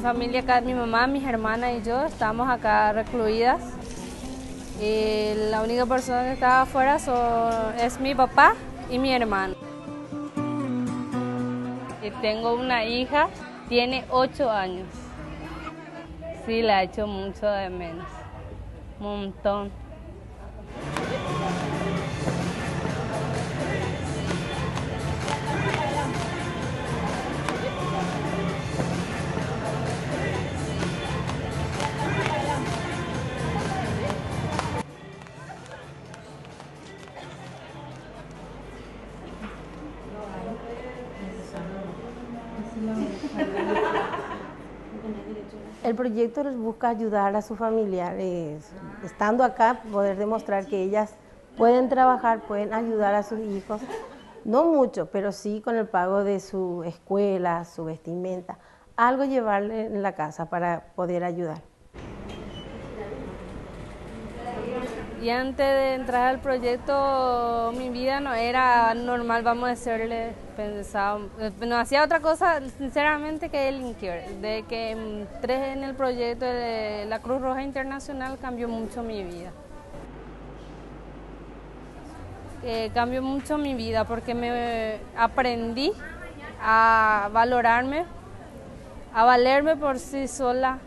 familia acá, mi mamá, mis hermanas y yo estamos acá recluidas. Y la única persona que está afuera es mi papá y mi hermano. Y tengo una hija, tiene ocho años. Sí, la he hecho mucho de menos. Montón. El proyecto les busca ayudar a sus familiares, estando acá, poder demostrar que ellas pueden trabajar, pueden ayudar a sus hijos, no mucho, pero sí con el pago de su escuela, su vestimenta, algo llevarle en la casa para poder ayudar. Y antes de entrar al proyecto, mi vida no era normal, vamos a decirle, pensaba, no hacía otra cosa, sinceramente, que delinquir. De que entré en el proyecto de la Cruz Roja Internacional cambió mucho mi vida. cambió mucho mi vida porque me aprendí a valorarme, a valerme por sí sola,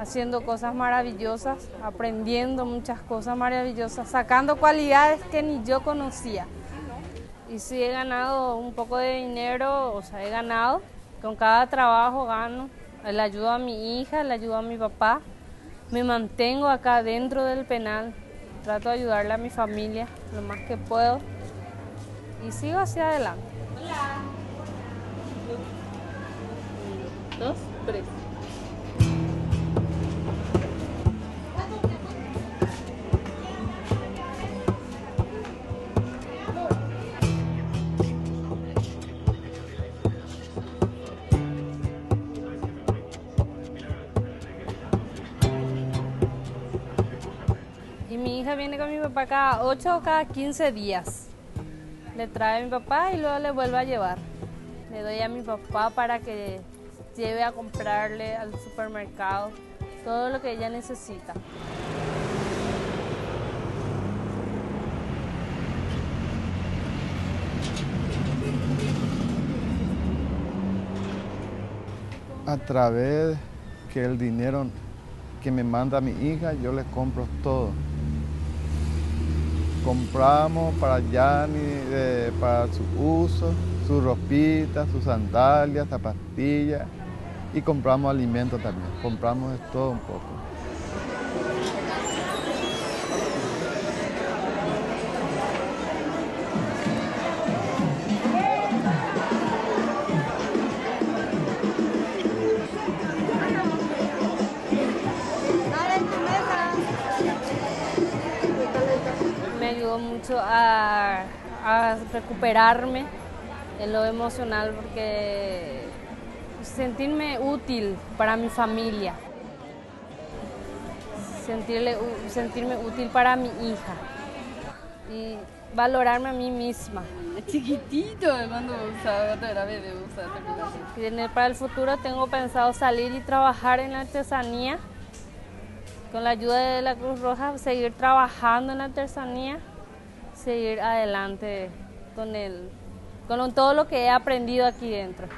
haciendo cosas maravillosas, aprendiendo muchas cosas maravillosas, sacando cualidades que ni yo conocía. Y sí he ganado un poco de dinero, o sea, he ganado, con cada trabajo gano, le ayudo a mi hija, le ayudo a mi papá, me mantengo acá dentro del penal, trato de ayudarle a mi familia lo más que puedo y sigo hacia adelante. Hola. Dos, tres. Y mi hija viene con mi papá cada 8 o cada 15 días. Le trae a mi papá y luego le vuelve a llevar. Le doy a mi papá para que lleve a comprarle al supermercado todo lo que ella necesita. A través que el dinero que me manda mi hija, yo le compro todo compramos para Yanni, para su uso, sus ropitas, sus sandalias, zapatillas y compramos alimentos también, compramos todo un poco. Mucho a, recuperarme en lo emocional porque sentirme útil para mi familia, sentirle, sentirme útil para mi hija y valorarme a mí misma. chiquitito, cuando era bebé, Para el futuro tengo pensado salir y trabajar en la artesanía. Con la ayuda de la Cruz Roja, seguir trabajando en la artesanía seguir adelante con, el, con todo lo que he aprendido aquí dentro.